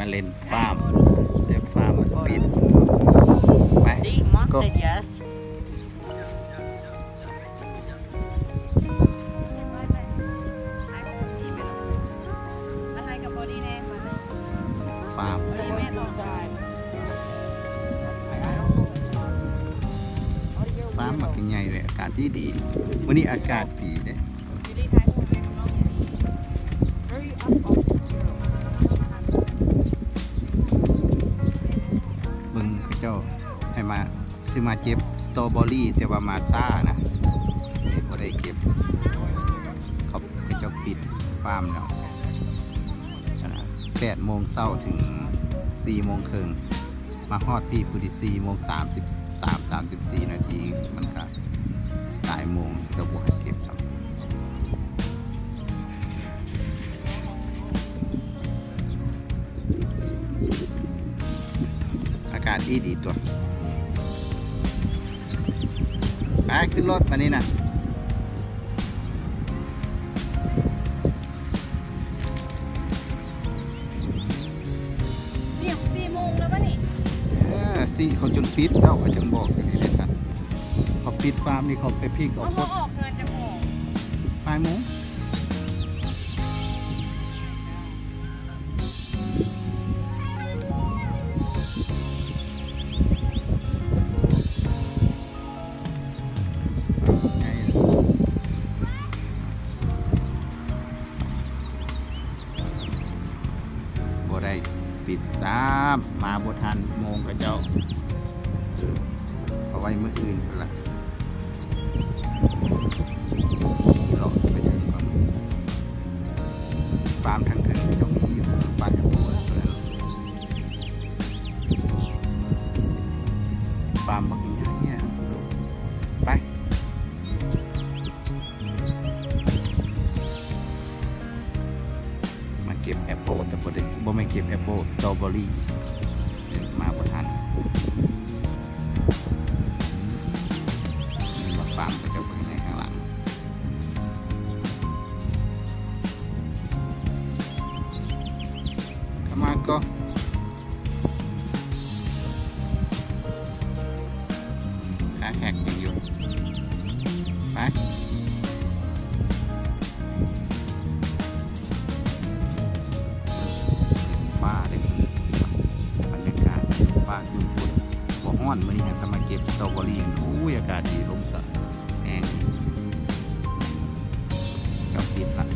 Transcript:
มาเล่นฟาร์มแต่ฟาร์มมันปิดไป Sí, más Go. serias. มาไทยกับบอดี้แน่มาฟาร์มแม่ต่อฟาร์มมันก็ใหญ่เลยอากาศดีดี วันนี้อากาศดีเลยยูรี้าให้มาซื้อมาเก็บสตรอเบอรี่แต่ว่ามาซ่านะนี่พอได้เก็บเขาเขาเจ้าปิดฟาร์มแล้วแปดโมงเช้าถึงสี่โมงครึ่งมาฮอดพี่พุทธิสี่โมงสามสิบสามสามสิบสี่นาทีากาศดีดีตัวไปขึ้นรถมานี่นะเบี่ยงสี่โมงแล้วป่ะนี่เออสิเขาจนปิดแล้วเขาจึงบอกกันนี่เลยสันเขาปิดฟาร์มนี่เขาไปพิกเอาเอาพเขาดออกเงินจะหมงปลายโมงไง ได้ปิดซ้ำมาบ่ทันโมงกับเจ้า เอาไว้เมื้ออื่นพุ่นละสีหลอดไปถึงก่อนฟาร์มทางถึงเจ้ามีอยู่ฟาร์มจะปวดฟาร์มบัก บ่ได้บ่ไม่นเก็บแอปเปิลสตรอเบอรี่มาบ่ทันนี่ว่าฟาร์มก็จะเป็นในข้างหลังข้ามาก็ขาแขกยังอยู่ไป อนวันนี้จะมาเก็บสตรอเบอรี่อู้อากาศดีลมก็แห้งกับปิดละ